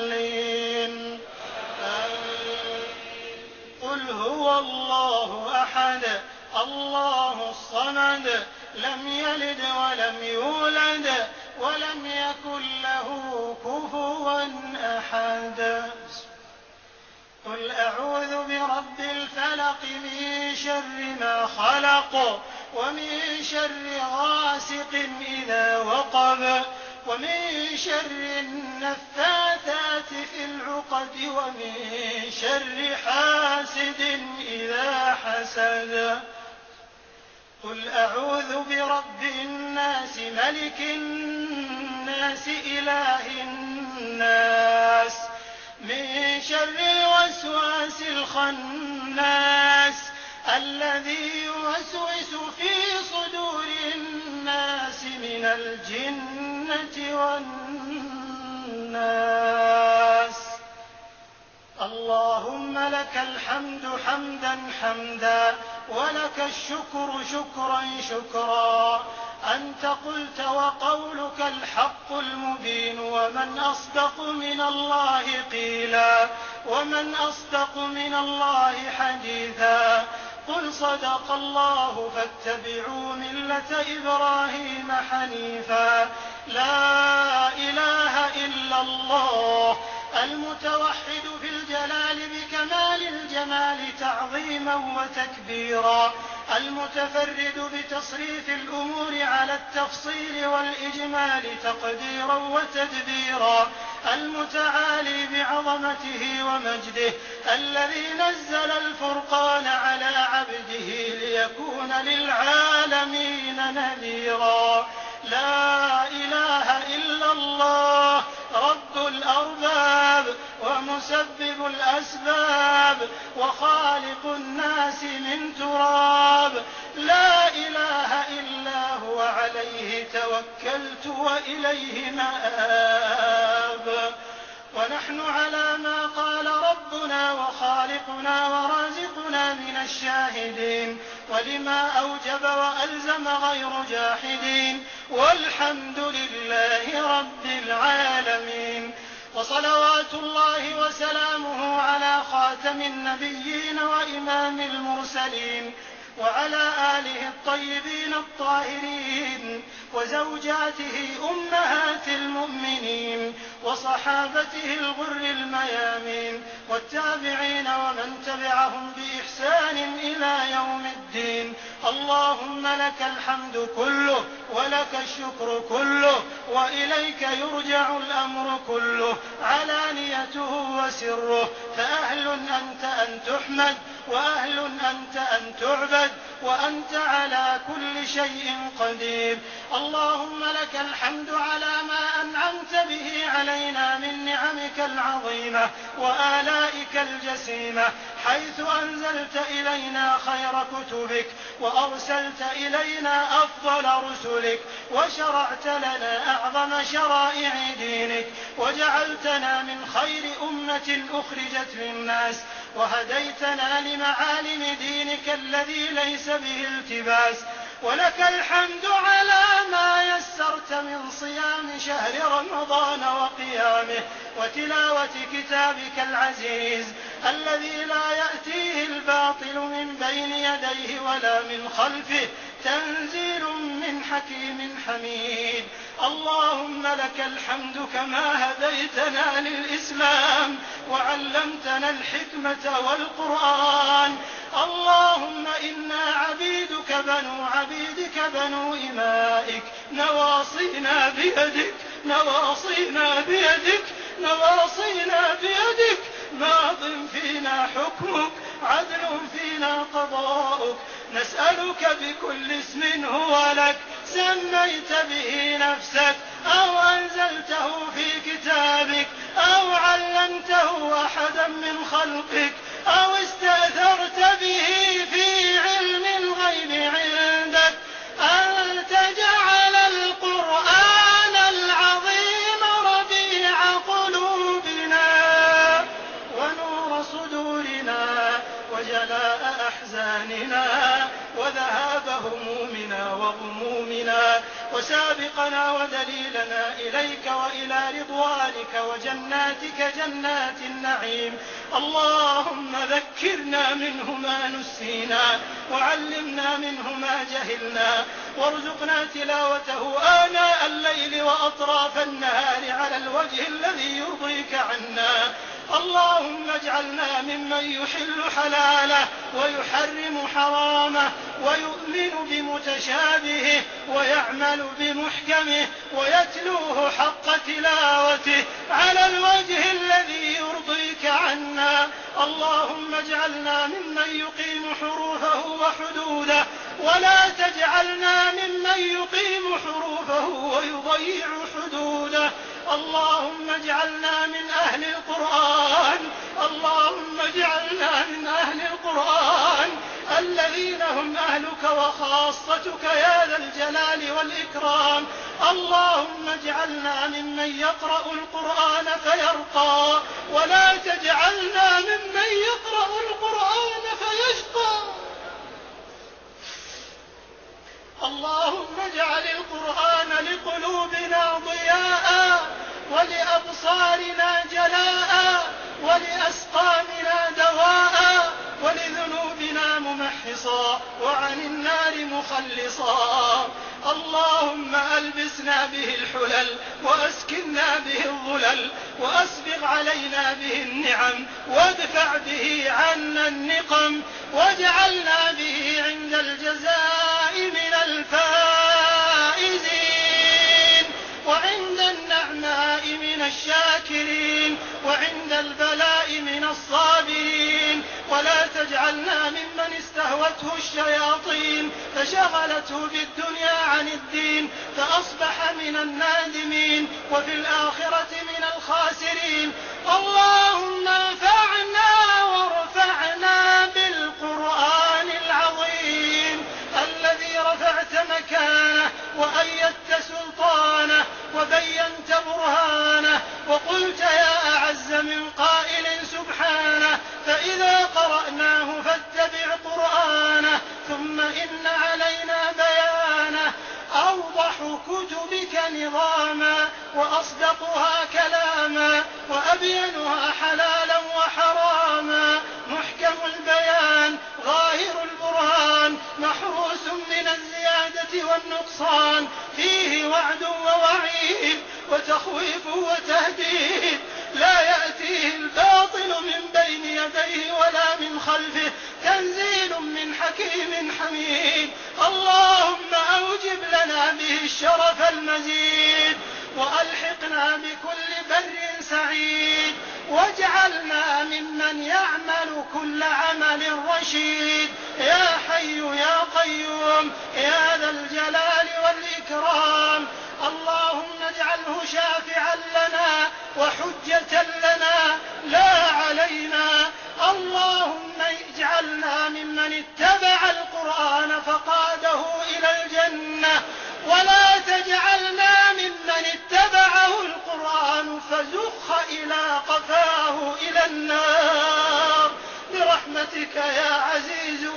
آمين. قل هو الله أحد الله الصمد لم يلد ولم يولد ولم يكن له كفوا أحد قل أعوذ برب الفلق من شر ما خلق ومن شر غاسق إذا وقب ومن شر النفاثات في العقد ومن شر حاسد إذا حسد. قل أعوذ برب الناس ملك الناس إله الناس من شر الوسواس الخناس الجنة والناس. اللهم لك الحمد حمدا حمدا ولك الشكر شكرا شكرا. أنت قلت وقولك الحق المبين ومن أصدق من الله قيلا ومن أصدق من الله حديثا. قل صدق الله فاتبعوا ملة إبراهيم حنيفا. لا إله إلا الله. المتوحد في الجلال بكمال الجمال تعظيما وتكبيرا. المتفرد بتصريف الأمور على التفصيل والإجمال تقديرا وتدبيرا. المتعالي بعظمته ومجده. الذي نزل الفرقان على عبده ليكون للعالمين نذيرا. لا إله إلا الله رب الأرباب ومسبب الأسباب وخالق الناس من تراب. لا إله إلا هو عليه توكلت وإليه مآب. ونحن على ما قال ربنا وخالقنا ورازقنا من الشاهدين ولما أوجب وألزم غير جاحدين والحمد لله رب العالمين وصلوات الله وسلامه على خاتم النبيين وإمام المرسلين وعلى آله الطيبين الطاهرين وزوجاته أمهات المؤمنين وصحابته الغر الميامين والتابعين ومن تبعهم بإحسان إلى يوم الدين. اللهم لك الحمد كله ولك الشكر كله وإليك يرجع الأمر كله علانيته وسره فأهل أنت أن تحمد وأهل أنت أن تعبد وأنت على كل شيء قدير اللهم لك الحمد على ما أنعمت به علينا من نعمك العظيمة وآلائك الجسيمة حيث أنزلت إلينا خير كتبك وأرسلت إلينا أفضل رسلك وشرعت لنا أعظم شرائع دينك وجعلتنا من خير أمة أخرجت للناس وهديتنا لمعالم دينك الذي ليس به التباس ولك الحمد على ما يسرت من صيام شهر رمضان وقيامه وتلاوة كتابك العزيز الذي لا يأتيه الباطل من بين يديه ولا من خلفه تنزيل من حكيم حميد. اللهم لك الحمد كما هديتنا للإسلام وعلمتنا الحكمة والقرآن. اللهم إنا عبيدك بنو عبيدك بنو إمائك نواصينا بيدك نواصينا بيدك نواصينا بيدك. ماض فينا حكمك عدل فينا قضاؤك. نسألك بكل اسم هو لك سميت به نفسك أو أنزلته في كتابك أو علمته أحدا من خلقك أو استأثرت به همومنا وغمومنا وسابقنا ودليلنا إليك وإلى رضوانك وجناتك جنات النعيم. اللهم ذكرنا منه ما نسينا وعلمنا منه ما جهلنا. وارزقنا تلاوته آناء الليل وأطراف النهار على الوجه الذي يرضيك عنا. اللهم اجعلنا ممن يحل حلاله ويحرم حرامه ويؤمن بمتشابهه ويعمل بمحكمه ويتلوه حق تلاوته على الوجه الذي يرضيك عنا. اللهم اجعلنا ممن يقيم حروفه وحدوده ولا تجعلنا ممن يقيم حروفه ويضيع حدوده. اللهم اجعلنا أهلك وخاصتك يا ذا الجلال والإكرام. اللهم اجعلنا ممن يقرأ القرآن فيرقى. ولا تجعلنا ممحصا وعن النار مخلصا. اللهم ألبسنا به الحلل وأسكنا به الظلل وأسبغ علينا به النعم وادفع به عنا النقم واجعلنا به الشاكرين وعند البلاء من الصابرين ولا تجعلنا ممن استهوته الشياطين فشغلته بالدنيا عن الدين فأصبح من النادمين وفي الآخرة من الخاسرين اللهم انفعنا وارفعنا بالقرآن العظيم الذي رفعت مكانه وأيدت سلطانه وبينت برهانه وقلت يا أعز من قائل سبحانه فإذا قرأناه فاتبع قرآنه ثم إن علينا بيانه. أوضح كتبك نظاما وأصدقها كلاما وأبينها حلالا وحراما. محكم البيان ظاهر البرهان محروس من والنقصان فيه وعد ووعيد وتخويف وتهديد. لا يأتيه الباطل من بين يديه ولا من خلفه تنزيل من حكيم حميد. اللهم أوجب لنا به الشرف المزيد وألحقنا بكل بر سعيد. واجعلنا ممن يعمل كل عمل رشيد. يا حي يا قيوم يا ذا الجلال والإكرام. اللهم اجعله شافعا لنا وحجة لنا لا علينا. اللهم اجعلنا ممن برحمتك يا عزيز